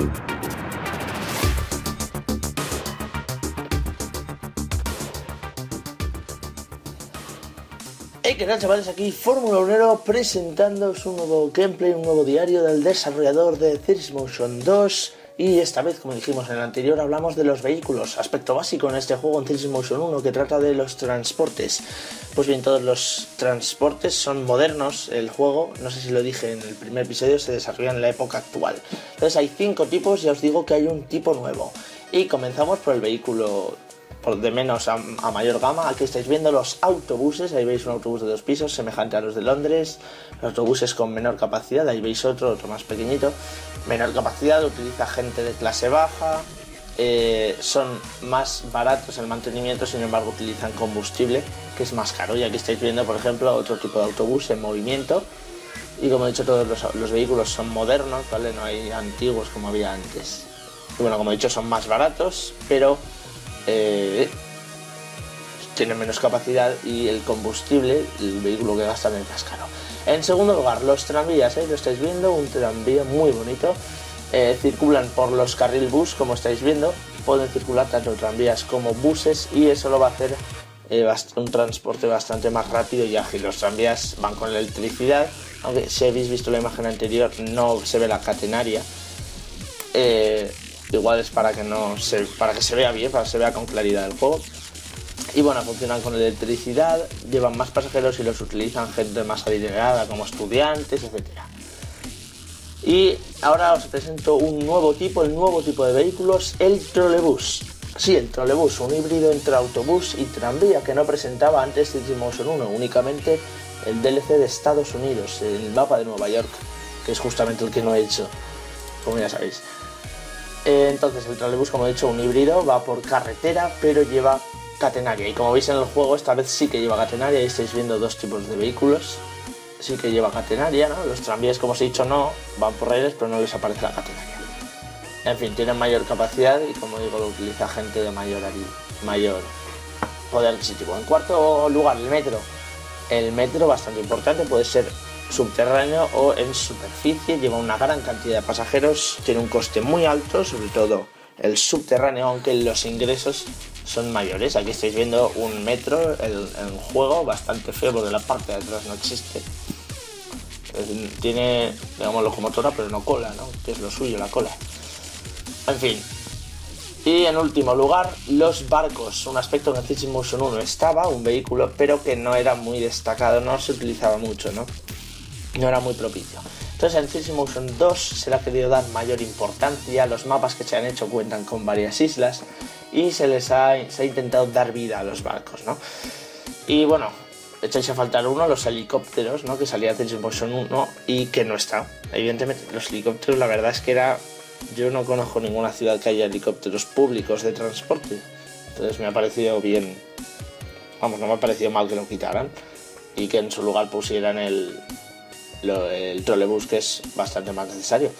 Hey, ¿qué tal chavales? Aquí Fórmula 1 presentándoos un nuevo gameplay, un nuevo diario del desarrollador de Thirst Motion 2 y esta vez, como dijimos en el anterior, hablamos de los vehículos, aspecto básico en este juego en Cirrus Motion 1 que trata de los transportes. Pues bien, todos los transportes son modernos, el juego, no sé si lo dije en el primer episodio, se desarrolla en la época actual. Entonces hay cinco tipos y os digo que hay un tipo nuevo. Y comenzamos por el vehículo de menos a, mayor gama. Aquí estáis viendo los autobuses, ahí veis un autobús de dos pisos semejante a los de Londres, autobuses con menor capacidad, ahí veis otro, otro más pequeñito, menor capacidad, utiliza gente de clase baja, eh, son más baratos el mantenimiento, sin embargo utilizan combustible, que es más caro. Y aquí estáis viendo, por ejemplo, otro tipo de autobús en movimiento. Y como he dicho, todos los, los vehículos son modernos, ¿vale? No hay antiguos como había antes. Y bueno, como he dicho, son más baratos, pero eh, tiene menos capacidad y el combustible, el vehículo que gasta es más caro. En segundo lugar, los tranvías, ¿eh? lo estáis viendo, un tranvía muy bonito. Eh, circulan por los carril bus, como estáis viendo. Pueden circular tanto tranvías como buses y eso lo va a hacer un transporte bastante más rápido y ágil. Los tranvías van con electricidad, aunque si habéis visto la imagen anterior no se ve la catenaria igual es para que no se, para que se vea bien, para que se vea con claridad el juego. Y bueno, funcionan con electricidad, llevan más pasajeros y los utilizan gente más adinerada como estudiantes, etc. Y ahora os presento un nuevo tipo, el nuevo tipo de vehículos, el trolebús. Sí, el trolebús, un híbrido entre autobús y tranvía que no presentaba antes Motion 1, únicamente el DLC de Estados Unidos, el mapa de Nueva York, que es justamente el que no he hecho, como ya sabéis. Eh, entonces el trolebús, como he dicho, un híbrido, va por carretera, pero lleva catenaria. Y como veis en el juego, esta vez sí que lleva catenaria. Y estáis viendo dos tipos de vehículos. Sí que lleva catenaria, ¿no? Los tranvías, como os he dicho, no, van por raíles, pero no les aparece la catenaria. En fin, tienen mayor capacidad y como digo, lo utiliza gente de mayor, mayor poder adquisitivo. En cuarto lugar, el metro. El metro, bastante importante, puede ser subterráneo o en superficie, lleva una gran cantidad de pasajeros, tiene un coste muy alto, sobre todo el subterráneo, aunque los ingresos son mayores. Aquí estáis viendo un metro en, juego, bastante feo porque la parte de atrás no existe. Tiene, digamos, locomotora, pero no cola, ¿no? Que es lo suyo, la cola. En fin. Y en último lugar, los barcos. Un aspecto que en Motion 1 estaba, un vehículo, pero que no era muy destacado, no se utilizaba mucho, ¿no? No era muy propicio. Entonces en Motion 2 se le ha querido dar mayor importancia, los mapas que se han hecho cuentan con varias islas y se les ha, intentado dar vida a los barcos, ¿no? Y bueno, echáis a faltar uno, los helicópteros, ¿no? Que salía en Motion 1 y que no está. Evidentemente los helicópteros la verdad es que era... Yo no conozco ninguna ciudad que haya helicópteros públicos de transporte. Entonces me ha parecido bien... Vamos, no me ha parecido mal que lo quitaran y que en su lugar pusieran el, el trolebús que es bastante más necesario.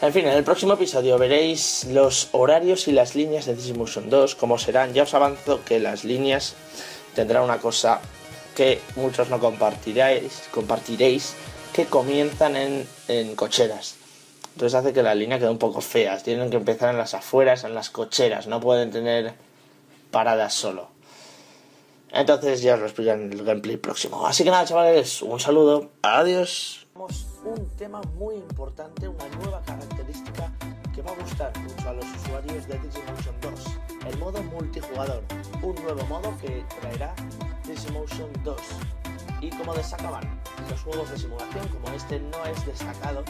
En fin, en el próximo episodio veréis los horarios y las líneas de Motion 2, cómo serán. Ya os avanzo que las líneas tendrán una cosa que muchos no compartiréis, compartiréis que comienzan en, en cocheras. Entonces hace que la línea quede un poco fea. Tienen que empezar en las afueras, en las cocheras. No pueden tener paradas solo. Entonces ya os lo explico en el gameplay próximo. Así que nada, chavales, un saludo. Adiós. Un tema muy importante, una nueva característica que va a gustar mucho a los usuarios de Digimotion 2. El modo multijugador. Un nuevo modo que traerá Digimotion 2. Y como destacaban los juegos de simulación, como este no es destacado,